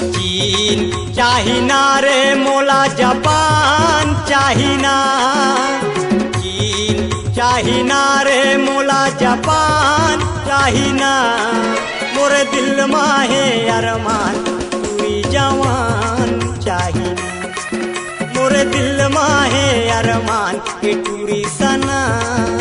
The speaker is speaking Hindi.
चीन चाहिना रे मोला जापान चाहिना चीन चाहिना रे मोला जापान चाहिना मोरे दिल माहे अरमान, तुई जवान चाहिना मोरे दिल माहे अरमान, के टूरी सना।